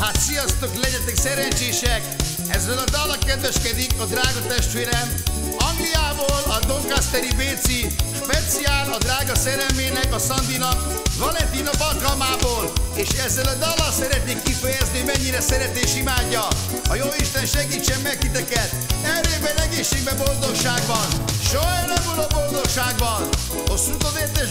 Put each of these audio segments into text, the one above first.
Hát sziasztok, legyetek szerencsések! Ezzel a dallal kedveskedik a drága testvérem, Angliából a Doncasteri Béci, speciál a drága szerelmének, a Szandinak, Valentina alkalmából, és ezzel a dala szeretnék kifejezni, mennyire szeret és imádja. A jó Isten segítsen meg titeket, erőben, egészségben, boldogságban, soha nem a boldogságban, a szutodértes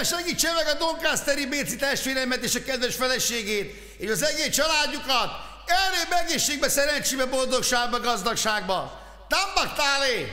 Isten segítse meg a Doncasteri Béci testvéremet és a kedves feleségét, és az egész családjukat, erőbb egészségbe, szerencsébe, boldogságba, gazdagságba. Tambak tálé!